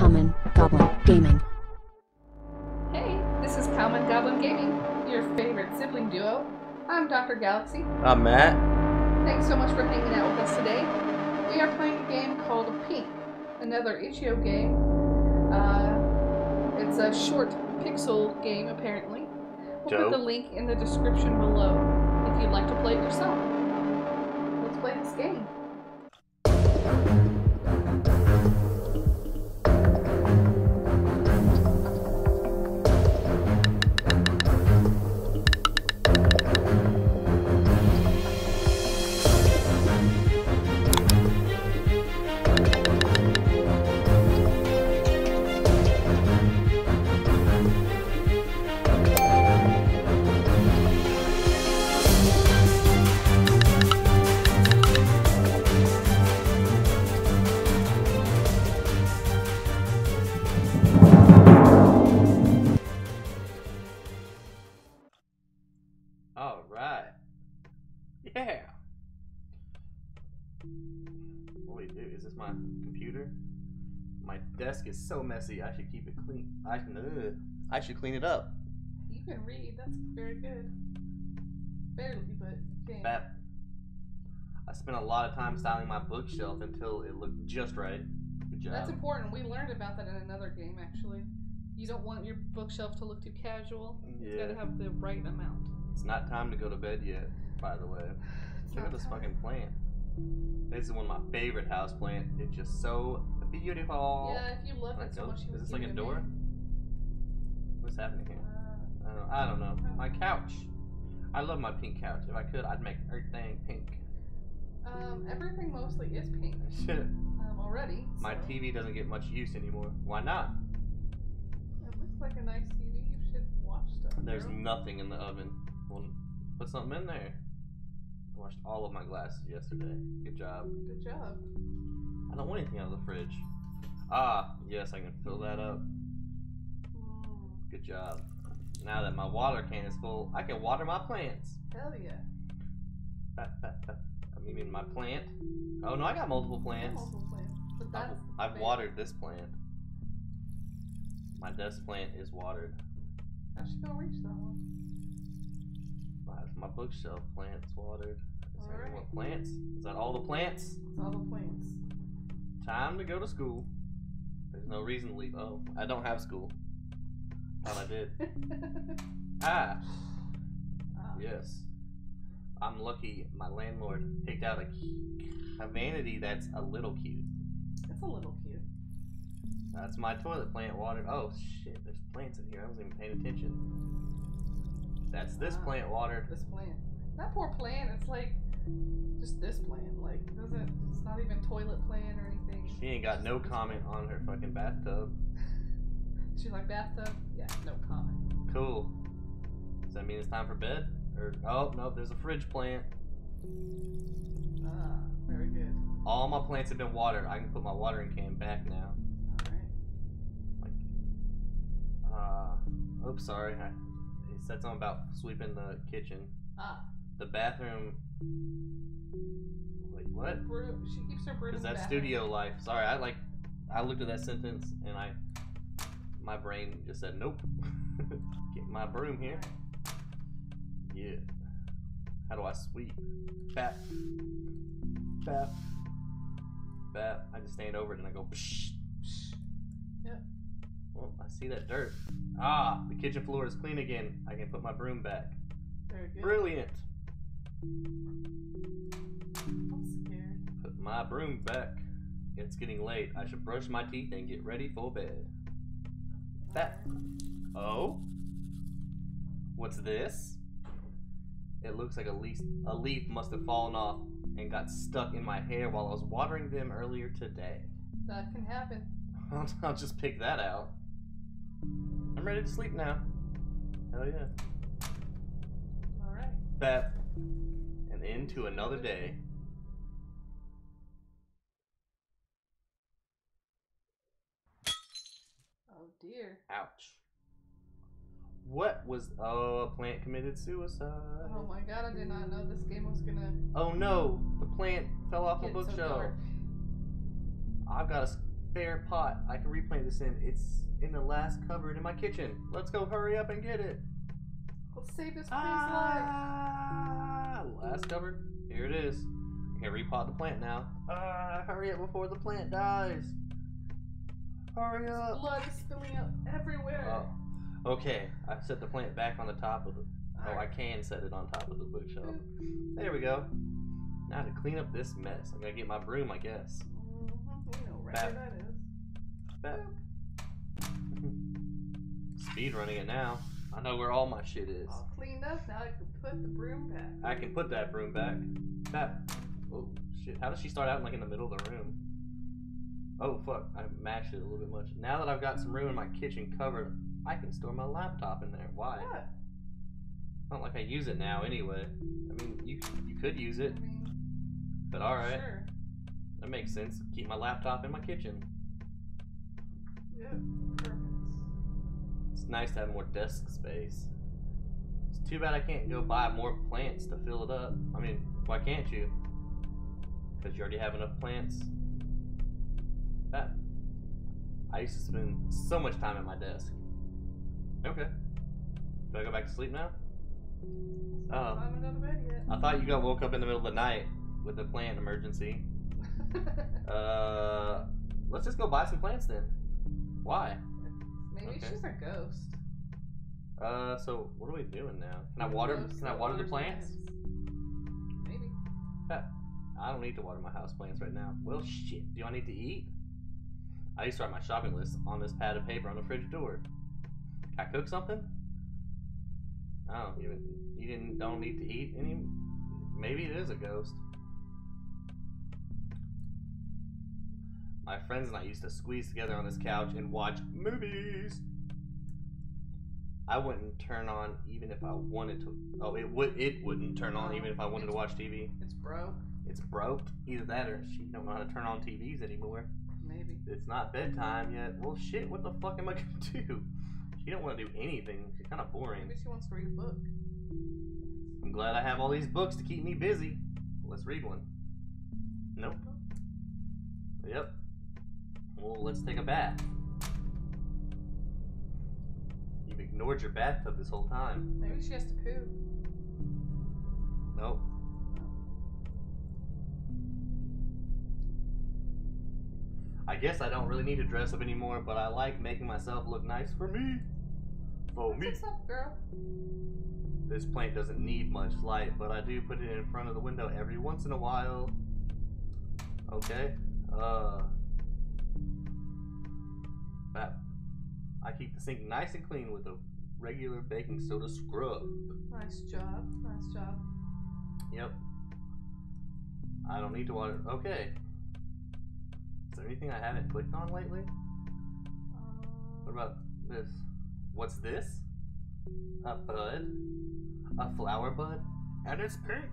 Common Goblin Gaming. Hey, this is Common Goblin Gaming, your favorite sibling duo. I'm Dr. Galaxy. I'm Matt. Thanks so much for hanging out with us today. We are playing a game called Pink, another itch.io game. Uh, it's a short pixel game, apparently. We'll put the link in the description below if you'd like to play it yourself. Let's play this game. Is so messy. I should keep it clean. I should. Ugh. I should clean it up. You can read, that's very good. Barely, but you can. That. I spent a lot of time styling my bookshelf until it looked just right. Good job. That's important. We learned about that in another game, actually. You don't want your bookshelf to look too casual. It's Yeah. gotta have the right amount. It's not time to go to bed yet. By the way, look at this fucking plant. This is one of my favorite house plants. It's just so beautiful. Yeah, if you love it so go- much, you Is this like a door? What's happening here? Uh, I don't, I don't know. My couch. I love my pink couch. If I could, I'd make everything pink. um, everything mostly is pink Shit. um, already. My so TV doesn't get much use anymore. Why not? It looks like a nice TV. You should watch stuff. There's girl. nothing in the oven. Well, put something in there. I washed all of my glasses yesterday. Good job. Good job. I don't want anything out of the fridge. Ah, yes, I can fill that up. Good job. Now that my water can is full, I can water my plants. hell yeah. I mean, my plant. Oh no, I got multiple plants. Multiple plants. But I've, I've watered this plant. My desk plant is watered. How's she gonna reach that one? My, my bookshelf plant's watered. Is there any more plants? Is that all the plants? It's all the plants. Time to go to school. There's no reason to leave. Oh, I don't have school. Thought I did. Ah, Ah, yes. I'm lucky my landlord picked out a, a vanity that's a little cute. It's a little cute. That's my toilet plant watered. Oh shit, there's plants in here. I wasn't even paying attention. That's this Wow. plant watered. This plant. That poor plant, it's like just this plant. Like doesn't it's not even toilet plant or anything. She ain't got no comment on her fucking bathtub. She's like bathtub? Yeah, no comment. Cool. Does that mean it's time for bed? Or oh no, there's a fridge plant. Ah, very good. All my plants have been watered. I can put my watering can back now. Uh, oops, sorry. I, it said something about sweeping the kitchen. Ah. The bathroom. Wait, what? She keeps her broom Because that's studio life. Sorry, I like. I looked at that sentence and I, my brain just said nope. Get my broom here. Yeah. How do I sweep? Bap. Bap. Bap. I just stand over it and I go. Psh. Shh. Yep. Well, I see that dirt. Ah, the kitchen floor is clean again. I can put my broom back. Very good. Brilliant. I'm scared. Put my broom back. It's getting late. I should brush my teeth and get ready for bed. That. Oh? What's this? It looks like a leaf, a leaf must have fallen off and got stuck in my hair while I was watering them earlier today. That can happen. I'll, I'll just pick that out. I'm ready to sleep now. Hell yeah. Alright. That. And into another day. Oh dear. Ouch. What was. Oh, a plant committed suicide. Oh my god, I did not know this game was gonna Oh no, the plant fell off a get so bookshelf. dark. I've got a spare pot I can replant this in. It's in the last cupboard in my kitchen. Let's go hurry up and get it. Let's save this tree's life. Ah, last cupboard. Here it is. I can repot the plant now. Ah, hurry up before the plant dies. Hurry up. Blood is spilling out everywhere. Oh, okay. I set the plant back on the top of the. Oh, I Alright. can set it on top of the bookshelf. There we go. Now to clean up this mess, I'm gonna get my broom, I guess. Mhm, You know right Bad. where that is. Bet. Speed running it now. I know where all my shit is. All cleaned up. Now I can put the broom back. I can put that broom back. That. Oh shit! How does she start out like in the middle of the room? Oh fuck! I mashed it a little bit much. Now that I've got some room in my kitchen covered, I can store my laptop in there. Why? Not like I use it now anyway. I mean, you you could use it, I mean, but all right, Sure. that makes sense. Keep my laptop in my kitchen. Yeah. It's nice to have more desk space. It's too bad I can't go buy more plants to fill it up. I mean, why can't you? Because you already have enough plants. That. I used to spend so much time at my desk. Okay. Do I go back to sleep now? Oh. not time to bed yet. I thought you got woke up in the middle of the night with a plant emergency. Uh, let's just go buy some plants then. Why? Maybe Okay. she's a ghost. Uh, so what are we doing now? Can I water? Ghost Can I water the plants? Maybe. I don't need to water my house plants right now. Well, shit. Do I need to eat? I need to start my shopping list on this pad of paper on the fridge door. Can I cook something? Oh, you you didn't don't need to eat any. Maybe it is a ghost. My friends and I used to squeeze together on this couch and watch movies. I wouldn't turn on even if I wanted to. Oh, it would. It wouldn't turn on even if I wanted to watch TV. It's broke. It's broke. Either that or she don't know how to turn on TVs anymore. Maybe. It's not bedtime yet. Well, shit. What the fuck am I gonna do? She don't want to do anything. She's kind of boring. Maybe she wants to read a book. I'm glad I have all these books to keep me busy. Let's read one. Nope. Yep. Well, let's take a bath. You've ignored your bathtub this whole time. Maybe she has to poo. Nope. I guess I don't really need to dress up anymore, but I like making myself look nice for me. For me. What's up, girl? This plant doesn't need much light, but I do put it in front of the window every once in a while. Okay. Uh. That. I keep the sink nice and clean with a regular baking soda scrub. Nice job. Nice job. Yep. I don't need to water. Okay. Is there anything I haven't clicked on lately? What Um, about this? What's this? A bud? A flower bud? And it's pink!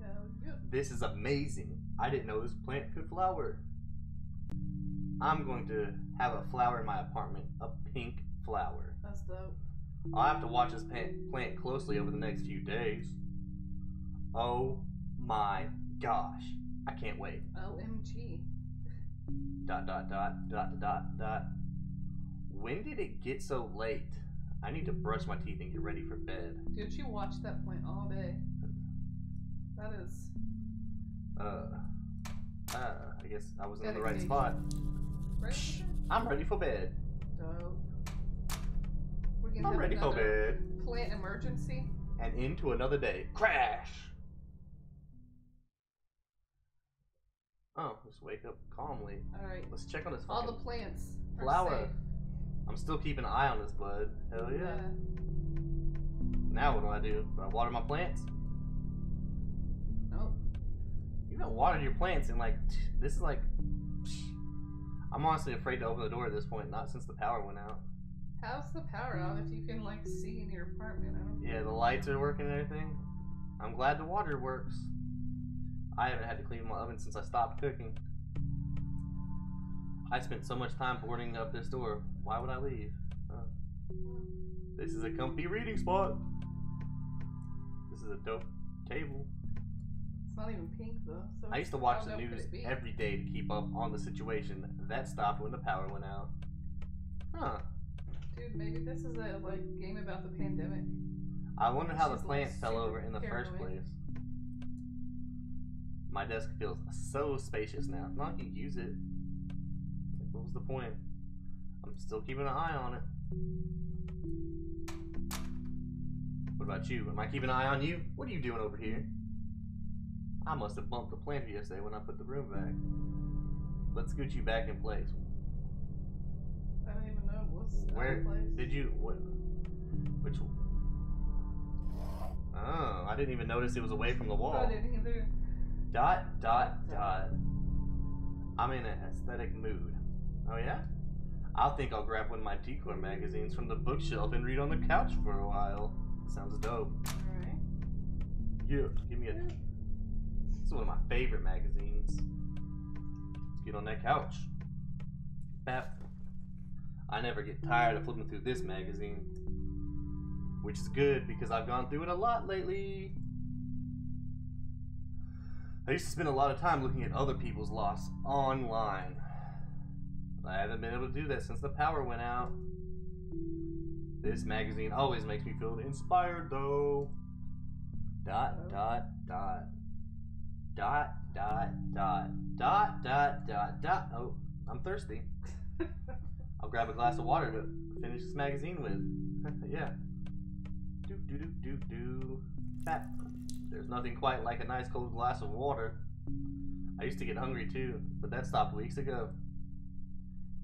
hell yeah. This is amazing. I didn't know this plant could flower. I'm going to have a flower in my apartment. A pink flower. That's dope. I'll have to watch this plant, plant closely over the next few days. Oh my gosh. I can't wait. OMG. Dot dot dot dot dot dot. When did it get so late? I need to brush my teeth and get ready for bed. Dude, she watched that plant all day. That is Uh, uh I guess I was in the right spot. I'm ready for bed. Dope. We're gonna I'm ready for bed. Plant emergency. And into another day. Crash! Oh, just wake up calmly. Alright. Let's check on this All the plants. flower. I'm still keeping an eye on this bud. Hell yeah. Now what do I do? Do I water my plants? Nope. You haven't watered your plants in like t- this is like. I'm honestly afraid to open the door at this point. Not since the power went out. How's the power out if you can like see in your apartment? I don't Yeah, the lights are working and everything. I'm glad the water works. I haven't had to clean my oven since I stopped cooking. I spent so much time boarding up this door. Why would I leave? Uh, this is a comfy reading spot. This is a dope table. It's not even pink though. So I used to watch the news every day to keep up on the situation. That stopped when the power went out. Huh. Dude, maybe this is a like game about the pandemic. I wonder how the She's, like, fell over in the first place. My desk feels so spacious now. Not like you use it. Like, What was the point? I'm still keeping an eye on it. What about you? Am I keeping an eye on you? What are you doing over here? I must have bumped the plant yesterday when I put the room back. Let's scoot you back in place. I don't even know what's Where place. did you? What? Which? Oh, I didn't even notice it was away from the wall. I didn't either. Dot dot dot. I'm in an aesthetic mood. Oh yeah? I'll think I'll grab one of my decor magazines from the bookshelf and read on the couch for a while. Sounds dope. Alright. Yeah, give me a. One of my favorite magazines. Let's get on that couch. Bap. I never get tired of flipping through this magazine. Which is good because I've gone through it a lot lately. I used to spend a lot of time looking at other people's loss online. I haven't been able to do that since the power went out. This magazine always makes me feel inspired though. Dot dot dot. Dot dot dot dot dot dot dot. Oh, I'm thirsty. I'll grab a glass of water to finish this magazine with. yeah. Do do do do do. That. There's nothing quite like a nice cold glass of water. I used to get hungry too, but that stopped weeks ago.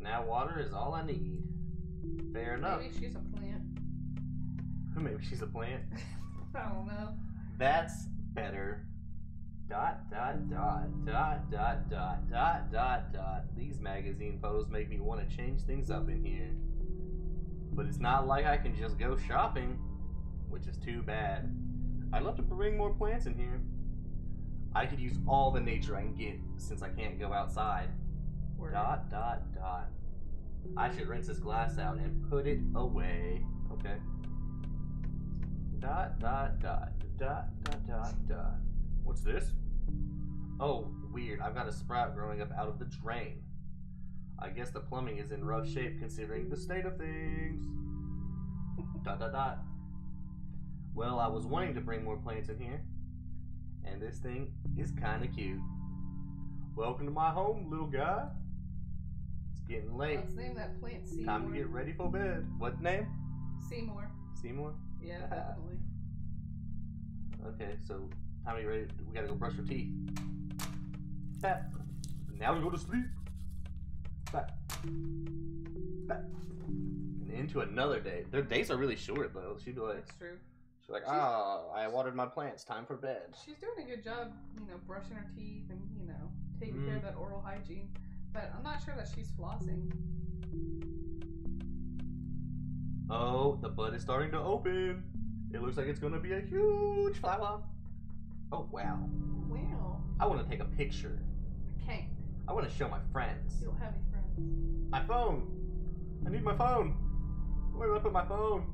Now water is all I need. Fair enough. Maybe she's a plant. Maybe she's a plant. I don't know. That's better. Dot dot dot dot dot dot dot dot dot. These magazine photos make me want to change things up in here. But it's not like I can just go shopping, which is too bad. I'd love to bring more plants in here. I could use all the nature I can get since I can't go outside. Word. Dot dot dot. I should rinse this glass out and put it away. Okay. Dot dot dot dot dot dot dot. What's this? Oh, weird. I've got a sprout growing up out of the drain. I guess the plumbing is in rough shape considering the state of things. dot dot dot. Well, I was wanting to bring more plants in here, and this thing is kind of cute. Welcome to my home, little guy. It's getting late. Let's name that plant Seymour. Time to get ready for bed. What name? Seymour. Seymour? Yeah, definitely. Okay, so time to get ready. We gotta go brush our teeth. Bat. Now we go to sleep. Bat. Bat. And into another day. Their days are really short though. She'd be like, That's true. she's like, ah, I watered my plants. Time for bed. She's doing a good job, you know, brushing her teeth and, you know, taking care of Mm. that oral hygiene. But I'm not sure that she's flossing. Oh, the bud is starting to open. It looks like it's gonna be a huge flower. Oh wow. Wow. I want to take a picture. I can't. I want to show my friends. You don't have any friends. My phone. I need my phone. Where did I put my phone?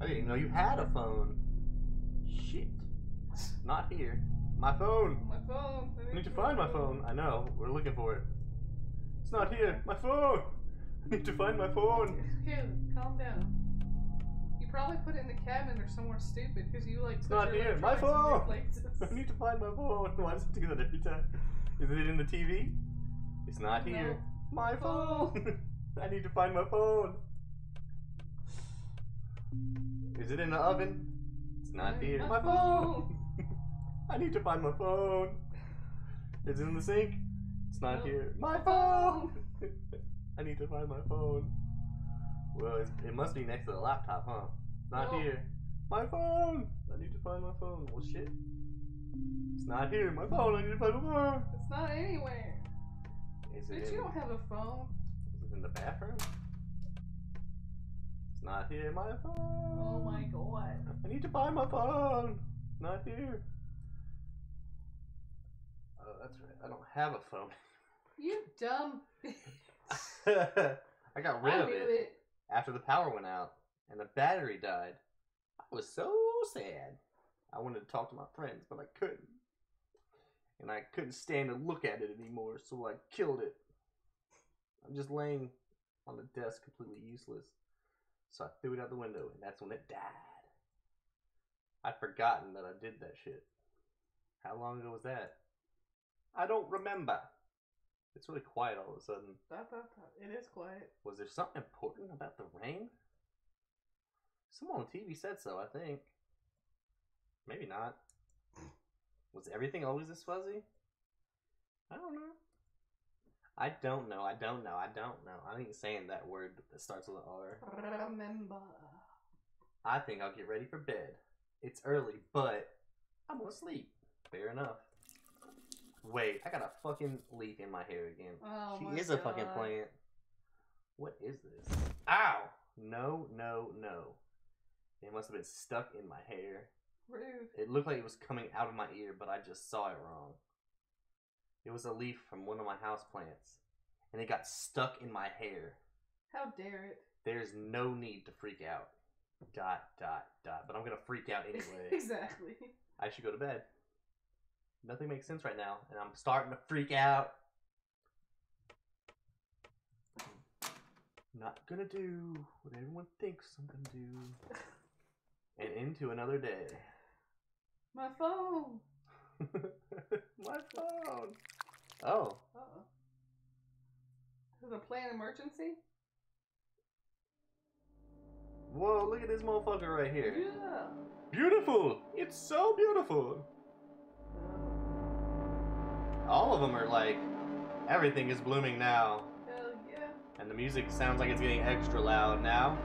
I didn't even know you had a phone. Shit. Not here. My phone. My phone. I need to find my phone. I know. We're looking for it. It's not here. My phone. I need to find my phone. Here, calm down. Probably put it in the cabinet or somewhere stupid because you like. It's not here. My phone. I need to find my phone. Why does it do that every time? Is it in the TV? It's not No. here. My phone. I need to find my phone. Is it in the oven? It's not My- here. my My phone. I need to find my phone. Is it in the sink? It's not No. here. My phone. I need to find my phone. Well, it must be next to the laptop, huh? Not No. here. My phone. I need to find my phone. Well, shit. It's not here. My phone. I need to find my phone. It's not anywhere. Is it Bitch, you don't have a phone. is it in the bathroom? It's not here. My phone. Oh my god. I need to find my phone. It's not here. Oh, that's right. I don't have a phone. You dumb. I got rid I of it, it. after the power went out and the battery died. I was so sad. I wanted to talk to my friends, but I couldn't. and I couldn't stand to look at it anymore, so I killed it. I'm just laying on the desk, completely useless. So I threw it out the window, and that's when it died. I'd forgotten that I did that shit. How long ago was that? I don't remember. It's really quiet all of a sudden. It is quiet. Was there something important about the rain? Someone on TV said so, I think. Maybe not. Was everything always this fuzzy? I don't know. I don't know. I don't know. I don't know. I ain't saying that word that starts with an R. Remember. I think I'll get ready for bed. It's early, but I'm gonna sleep. Fair enough. Wait, I got a fucking leaf in my hair again. Oh she is a fucking plant. What is this? Ow! No, no, no. It must have been stuck in my hair. Rude. It looked like it was coming out of my ear, but I just saw it wrong. It was a leaf from one of my house plants, and it got stuck in my hair. How dare it? There's no need to freak out. Dot, dot, dot. But I'm gonna freak out anyway. exactly. I should go to bed. Nothing makes sense right now, and I'm starting to freak out. Not gonna do what everyone thinks I'm gonna do. And into another day. My phone. My phone. Oh, Uh oh. Is it planned emergency? whoa! Look at this motherfucker right here. Yeah. Beautiful. It's so beautiful. All of them are like, everything is blooming now, Hell yeah. and the music sounds like it's getting extra loud now.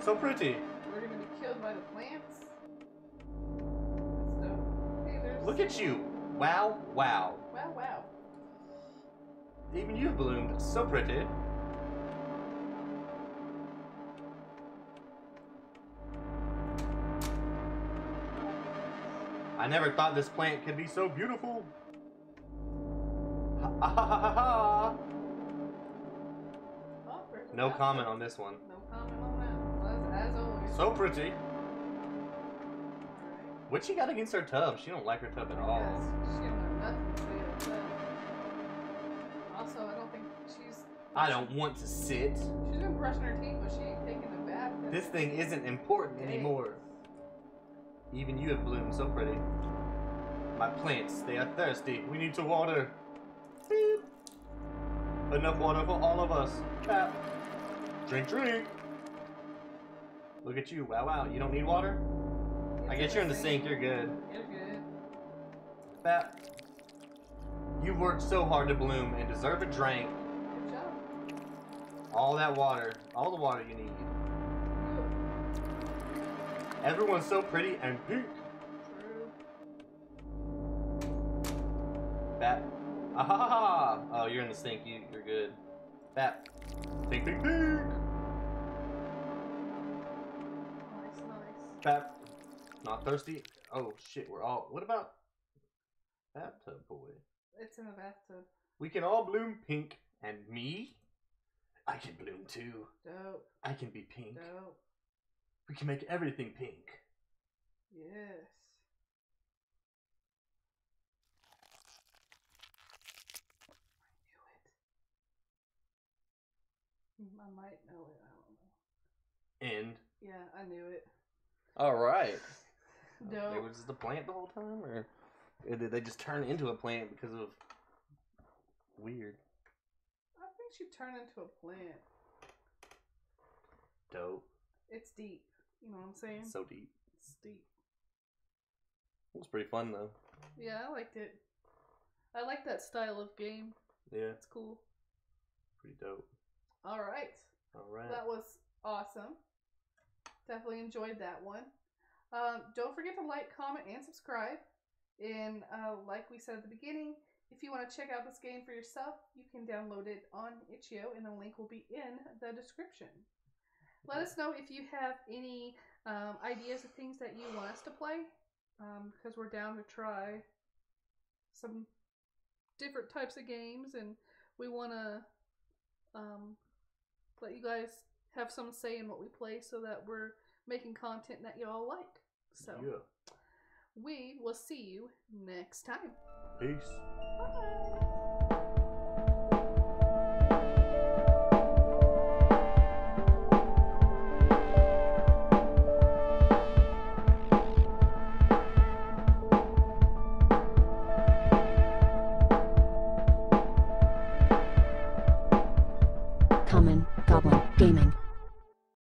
So pretty. Look at you. Wow, wow. Wow, wow. Even you've bloomed so pretty. I never thought this plant could be so beautiful. Ha ha ha ha ha. No comment on this one. No comment on that. As, as always. So pretty. What she got against her tub? She don't like her tub at all. Yes, she don't nothing to say about. Also, I don't think she's. I don't want to sit. She's been brushing her teeth, but she ain't taking a bath. This thing isn't important days. anymore. Even you have bloomed so pretty. My plants, they are thirsty. We need to water. Beep. Enough water for all of us. Cap. Drink, drink. Look at you. Wow, wow. You don't need water? I guess you're in the sink. You're good. You're good. Fat. You've worked so hard to bloom and deserve a drink. Good job. All that water. All the water you need. Everyone's so pretty and pink. True. Bat. Ah! Oh, you're in the sink. You, you're good. Bat. Pink, pink, pink. Nice, nice. Bat. Not thirsty. Oh shit, we're all. What about bathtub boy? It's in the bathtub. We can all bloom pink, and me. I can bloom too. Dope. I can be pink. Dope. We can make everything pink. Yes. I knew it. I might know it. I don't know. End. Yeah, I knew it. All right. They Dope. were just a plant the whole time, or did they just turn into a plant because of weird? I think she turned into a plant. Dope. It's deep. You know what I'm saying? So deep. It's deep. It was pretty fun though. Yeah, I liked it. I like that style of game. Yeah, It's cool. pretty dope. All right. All right. That was awesome. Definitely enjoyed that one. Um, don't forget to like, comment, and subscribe. And uh, like we said at the beginning, if you want to check out this game for yourself, you can download it on itch.io, and the link will be in the description. Let us know if you have any um, ideas of things that you want us to play, because we're down to try some different types of games, and we want to um, let you guys have some say in what we play so that we're making content that you all like. So, Yeah. We will see you next time. Peace.